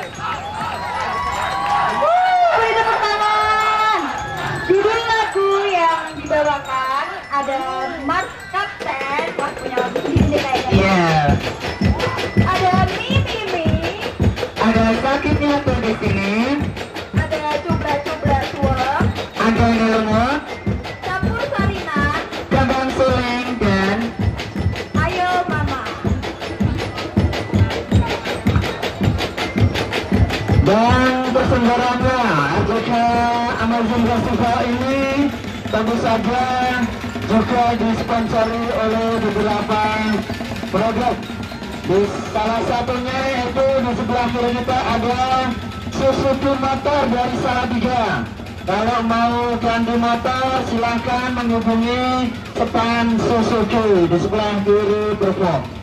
Go! Dan persenggarannya juga Amazon Festival ini tentu saja juga disponsori oleh beberapa produk. Di salah satunya yaitu di sebelah kiri kita ada Suzuki motor dari Salatiga. Kalau mau ganti motor silahkan menghubungi Sepan Suzuki di sebelah kiri bervlog